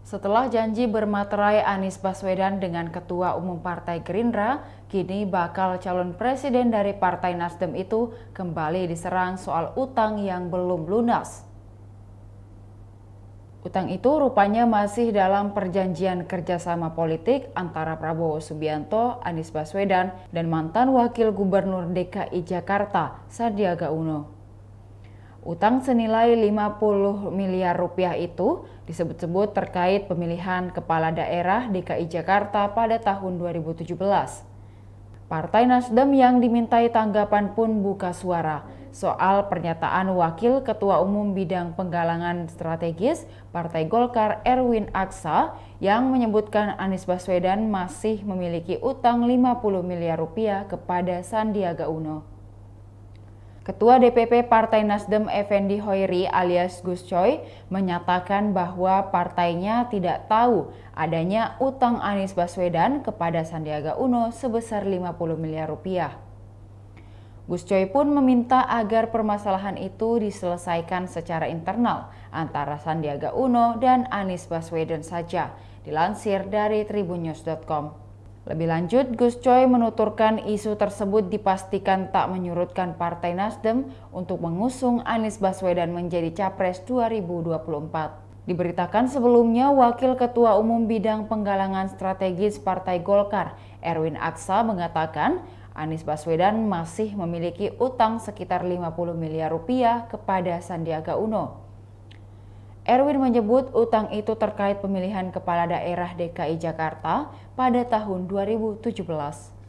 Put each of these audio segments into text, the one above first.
Setelah janji bermaterai Anies Baswedan dengan Ketua Umum Partai Gerindra, kini bakal calon presiden dari Partai Nasdem itu kembali diserang soal utang yang belum lunas. Utang itu rupanya masih dalam perjanjian kerjasama politik antara Prabowo Subianto, Anies Baswedan, dan mantan Wakil Gubernur DKI Jakarta, Sandiaga Uno. Utang senilai 50 miliar rupiah itu disebut-sebut terkait pemilihan kepala daerah DKI Jakarta pada tahun 2017. Partai Nasdem yang dimintai tanggapan pun buka suara soal pernyataan Wakil Ketua Umum Bidang Penggalangan Strategis Partai Golkar Erwin Aksa yang menyebutkan Anies Baswedan masih memiliki utang 50 miliar rupiah kepada Sandiaga Uno. Ketua DPP Partai Nasdem Effendi Hoiri alias Gus Coy menyatakan bahwa partainya tidak tahu adanya utang Anies Baswedan kepada Sandiaga Uno sebesar 50 miliar rupiah. Gus Coy pun meminta agar permasalahan itu diselesaikan secara internal antara Sandiaga Uno dan Anies Baswedan saja, dilansir dari tribunnews.com. Lebih lanjut, Gus Coy menuturkan isu tersebut dipastikan tak menyurutkan Partai Nasdem untuk mengusung Anies Baswedan menjadi Capres 2024. Diberitakan sebelumnya, Wakil Ketua Umum Bidang Penggalangan Strategis Partai Golkar, Erwin Aksa, mengatakan Anies Baswedan masih memiliki utang sekitar 50 miliar rupiah kepada Sandiaga Uno. Erwin menyebut utang itu terkait pemilihan kepala daerah DKI Jakarta pada tahun 2017.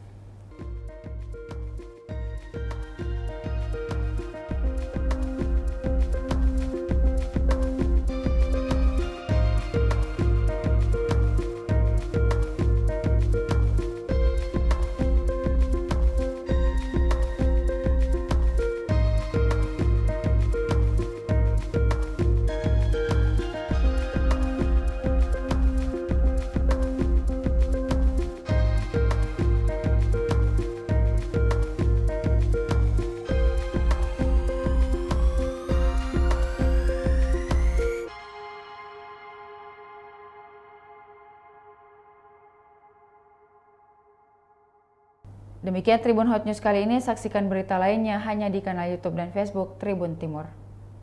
Demikian Tribun Hot News kali ini. Saksikan berita lainnya hanya di kanal YouTube dan Facebook Tribun Timur.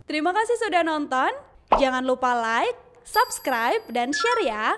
Terima kasih sudah nonton. Jangan lupa like, subscribe, dan share ya.